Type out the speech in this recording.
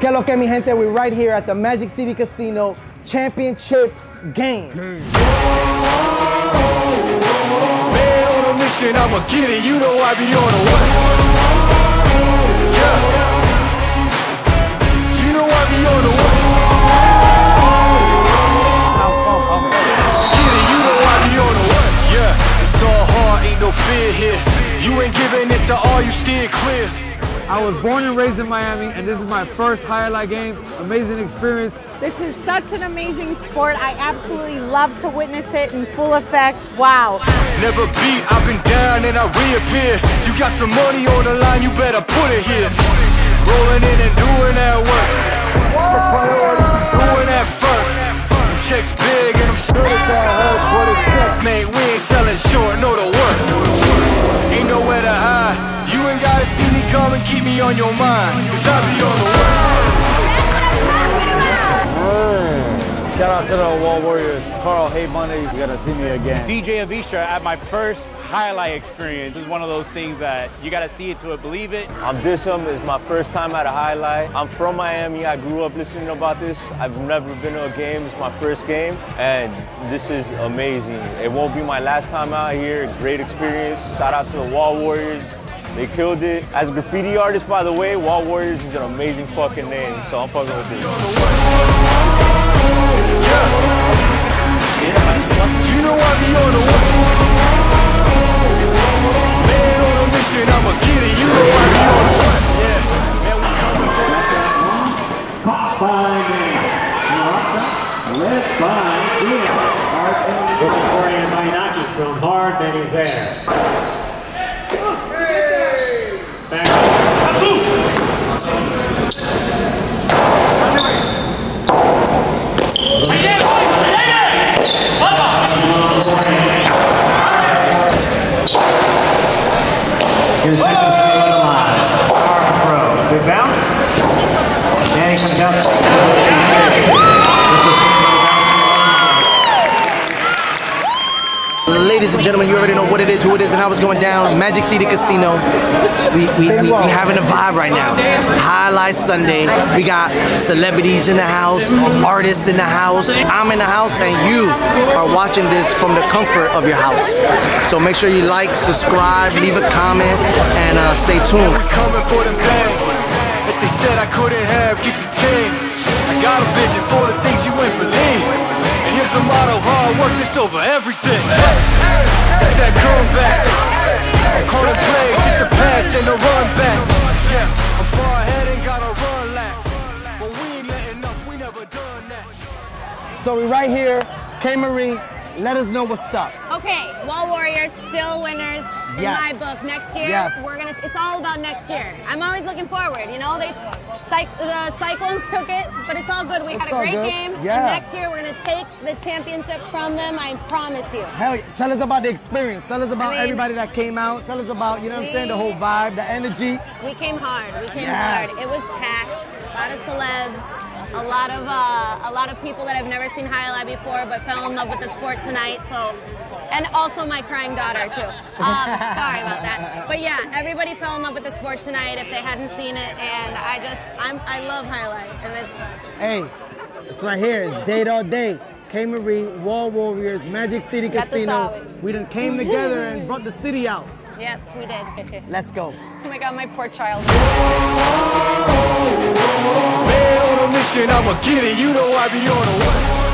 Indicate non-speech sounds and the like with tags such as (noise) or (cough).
Que lo que mi gente, we're right here at the Magic City Casino Championship game. Man on a mission, I'ma. You know I be on a what? Yeah. You know I be on a what? You know I be on a what? Yeah. It's all hard, ain't no fear here. You ain't giving this to all, you clear. I was born and raised in Miami, and this is my first jai alai game. Amazing experience. This is such an amazing sport. I absolutely love to witness it in full effect. Wow. Never beat, I've been down and I reappear. You got some money on the line, you better put it here. Rolling in and doing that work. Doing come and keep me on your mind. Cause I be on the work. Shout out to the Wall Warriors. Carl, hey Monday, you gotta see me again. DJ Avistra at my first jai alai experience is one of those things that you gotta see it to believe it. I'm Disham. It's my first time at a jai alai. I'm from Miami. I grew up listening about this. I've never been to a game. It's my first game, and this is amazing. It won't be my last time out here. Great experience. Shout out to the Wall Warriors. They killed it. As a graffiti artist, by the way, Wall Warriors is an amazing fucking name, so I'm fucking with this. You know I be on the work. Man on a mission, I'ma get it. You know I be on the work. Yeah. Man, we coming for the Caught by me. Led by Jim. Hard looking for Mainaki from hard, then he's there. Bounce. Comes out. Ladies and gentlemen, you already know what it is, who it is, and how it's going down. Magic City Casino. We we, we, we having a vibe right now. Jai Alai Sunday. We got celebrities in the house, artists in the house. I'm in the house, and you are watching this from the comfort of your house. So make sure you like, subscribe, leave a comment, and uh, stay tuned. We that they said I couldn't have. Get the team. I got a vision for the things you ain't believe. And here's the motto: hard work this over everything. It's that comeback. I'm calling plays, hit the pass, then the run back. I'm far ahead and gotta run last. But we ain't letting up, we never done that. So we're right here. K Marie, let us know what's up. Wall Warriors still winners in Yes. my book. Next year, Yes. we're gonna. It's all about next year. I'm always looking forward. You know, they, the Cyclones took it, but it's all good. We It's had a great good. game. Yeah. And next year, we're gonna take the championship from them. I promise you. Hell, tell us about the experience. Tell us about I mean- everybody that came out. Tell us about, you know what I'm saying, the whole vibe, the energy. We came hard. We came Yes. hard. It was packed. A lot of celebs. A lot of uh, a lot of people that I've never seen jai alai before, but fell in love with the sport tonight. So, and also my crying daughter too. Um, (laughs) sorry about that. But yeah, everybody fell in love with the sport tonight if they hadn't seen it, and I just I'm I love jai alai, and it's Hey, it's right here. It's Dade all day. K Marie, Wall Warriors, Magic City Casino. We done came together and brought the city out. Yep, we did. (laughs) Let's go. Oh my God, my poor child. Oh, oh, oh, Man on a mission, I'ma get it. You know I be on a what?